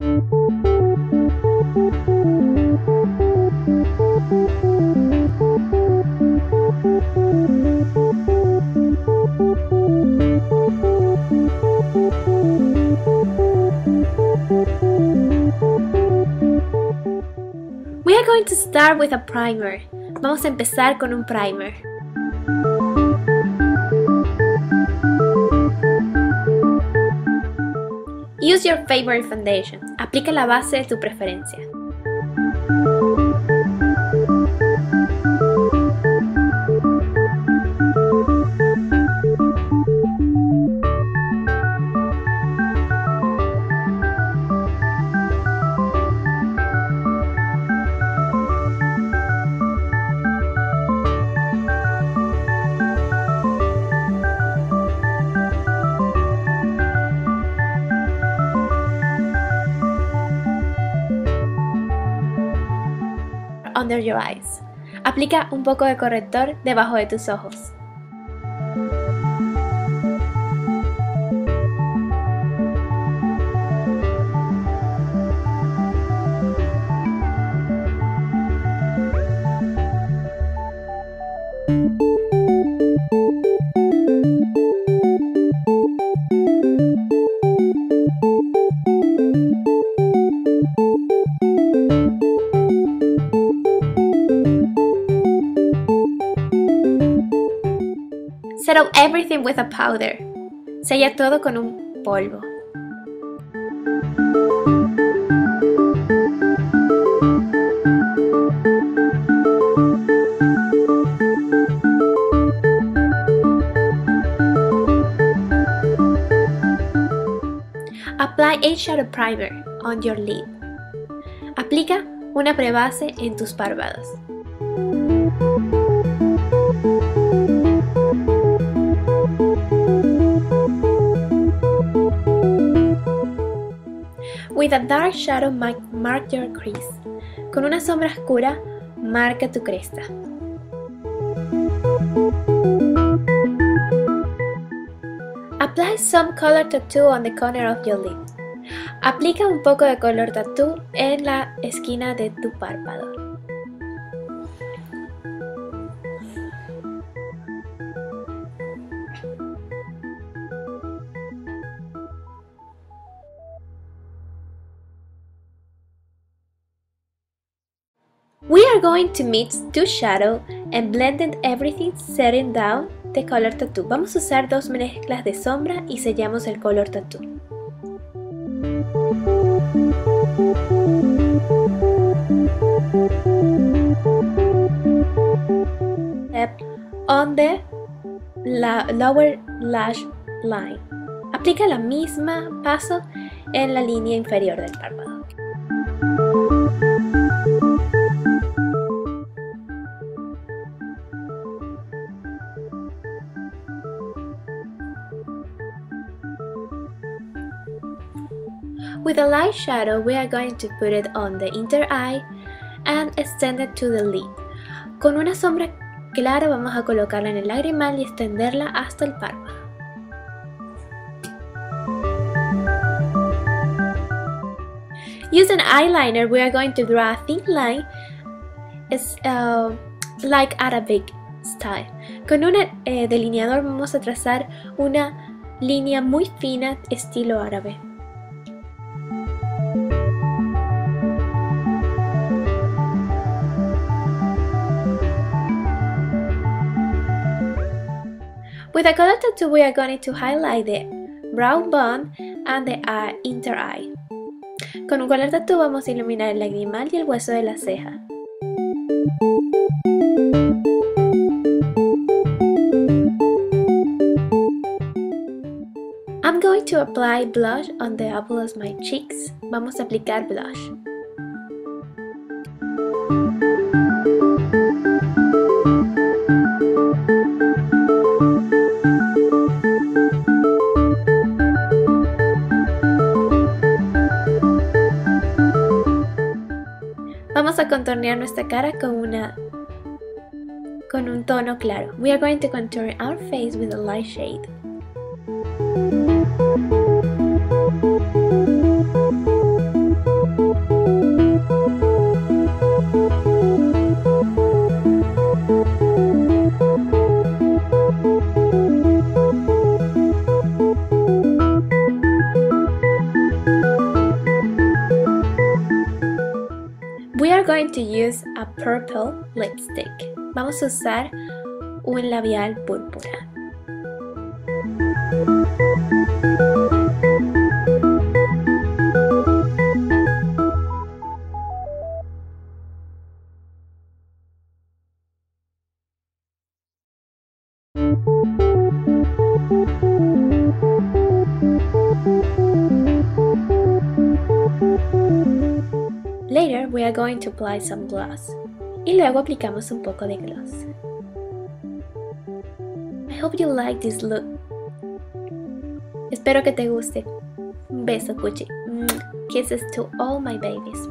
We are going to start with a primer. Vamos a empezar con un primer. Use your favorite foundation. Aplica la base de tu preferencia. Aplica un poco de corrector debajo de tus ojos. Settle everything with a powder. Sella todo con un polvo. Apply eyeshadow primer on your lid. Aplica una prebase en tus párpados. With a dark shadow, mark your crease. Con una sombra oscura, marca tu cresta. Apply some color tattoo on the corner of your lip. Aplica un poco de color tattoo en la esquina de tu párpado. We are going to mix two shadow and blending everything setting down the color tattoo. Vamos a usar dos mezclas de sombra y sellamos el color tattoo. Step on the lower lash line. Aplica la misma paso en la línea inferior del párpado. With a light shadow, we are going to put it on the inner eye and extend it to the lid. Con una sombra clara vamos a colocarla en el lagrimal y extenderla hasta el párpado. An eyeliner, we are going to draw a thin line it's, uh, like Arabic style. Con un eh, delineador vamos a trazar una línea muy fina estilo árabe. With a color tattoo, we are going to highlight the brow bone and the eye, inner eye. Con un color tattoo vamos a iluminar el lagrimal y el hueso de la ceja. I'm going to apply blush on the apple of my cheeks. Vamos a aplicar blush. Contornear nuestra cara con una con un tono claro. We are going to contour our face with a light shade. We are going to use a purple lipstick. Vamos a usar un labial púrpura. To apply some gloss. Y luego aplicamos un poco de gloss. I hope you like this look. Espero que te guste. Beso, Cuchi. Kisses to all my babies.